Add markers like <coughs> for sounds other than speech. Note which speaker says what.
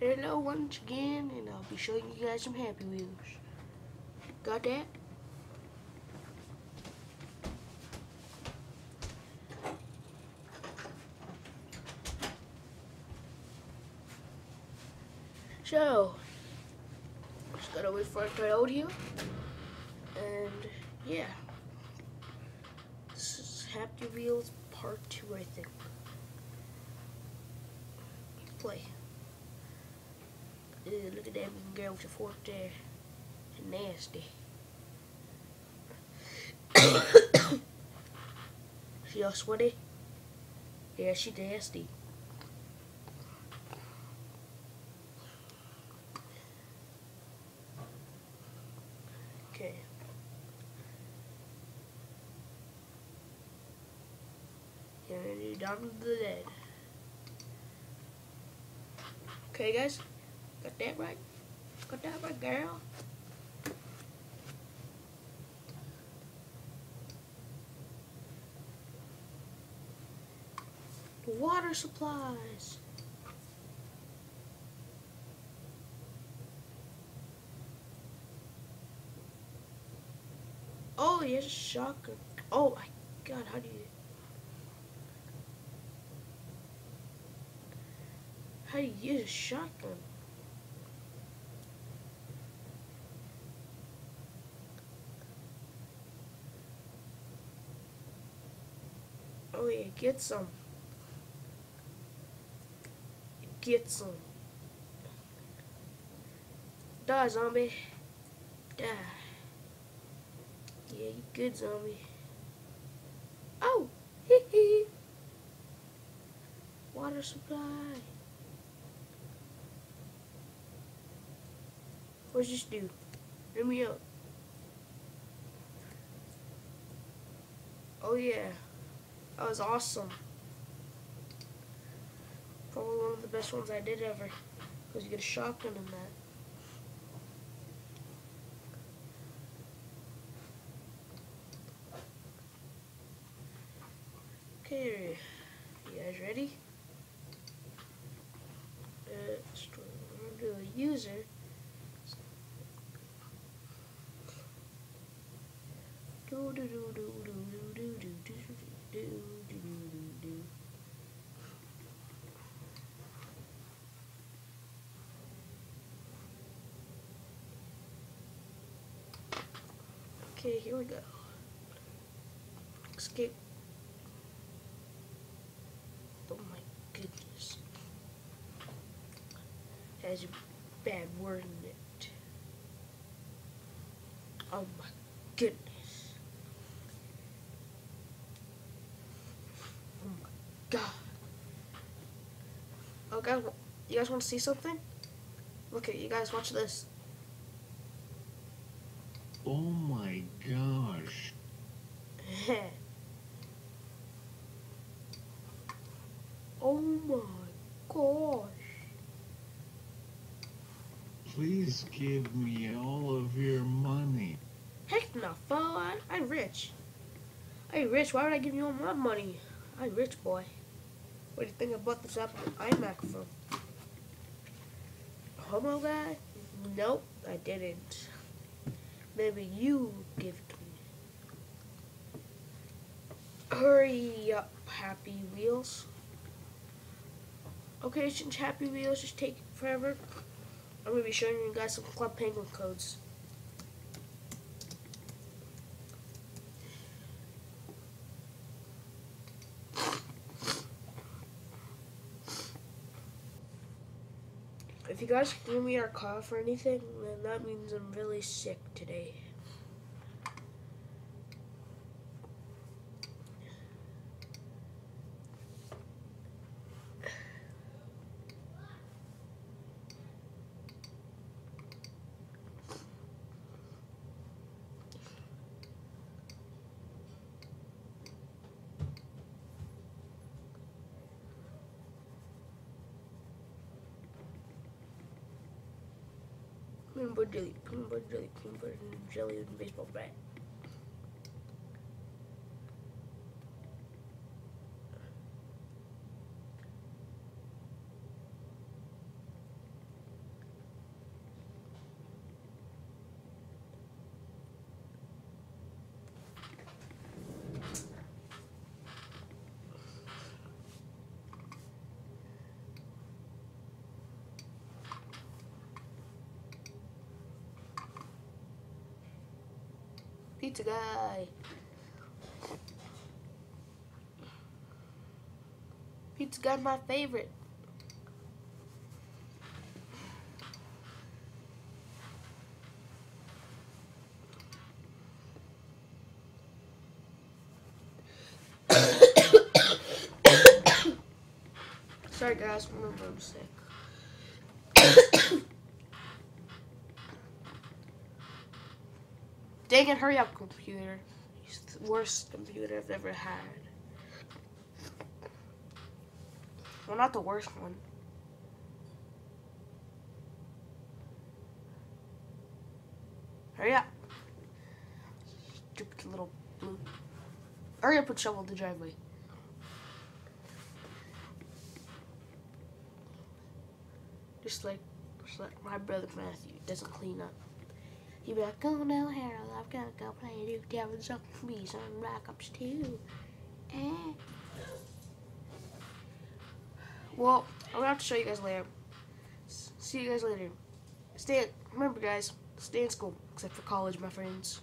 Speaker 1: Hello once again, and I'll be showing you guys some Happy Wheels. Got that? So, just gotta wait for it to load here. And yeah, this is Happy Wheels Part 2, I think. Play. Ew, look at that girl with a fork there. Nasty. <coughs> she all sweaty? Yeah, she nasty. Okay. And you down to the dead. Okay, guys. Got that right? Got that right, girl? Water supplies. Oh, a shotgun. Oh my god, how do you... How do you use a shotgun? Oh yeah, get some. Get some. Die, zombie. Die. Yeah, you good, zombie. Oh! Hee hee. Water supply. What's this do? Let me up. Oh yeah. That was awesome. Probably one of the best ones I did ever. Because you get a shotgun in that. Okay, you guys ready? Uh, do a user. Okay, here we go. Escape. Oh my goodness. Has a bad word in it. Oh my goodness. Oh my god. Oh guys, you guys want to see something? Look at you guys watch this.
Speaker 2: Oh my gosh. <laughs>
Speaker 1: oh my gosh.
Speaker 2: Please give me all of your money.
Speaker 1: Heck no, fool. I, I'm rich. I'm rich. Why would I give you all my money? I'm rich, boy. What do you think about this Apple iMac from? Homo guy? Nope, I didn't. Maybe you give it to me. Hurry up, Happy Wheels. Okay, since Happy Wheels is taking forever, I'm going to be showing you guys some Club Penguin codes. If you guys hear me or cough or anything, that means I'm really sick today. Peanut butter jelly, peanut butter jelly, peanut butter jelly with baseball bat. Pizza guy. Pizza guy, my favorite. <coughs> Sorry guys, remember I'm sick. Dang it, hurry up, computer. It's the worst computer I've ever had. Well, not the worst one. Hurry up. Stupid little blue. Hurry up and shovel the driveway. Just like, just like my brother Matthew doesn't clean up. He'd be like, oh no, Harold, I've got to go play Duke Devil Something for me, some Black Ops 2. Eh. Well, I'm gonna have to show you guys later. See you guys later. Stay, remember guys, stay in school, except for college, my friends.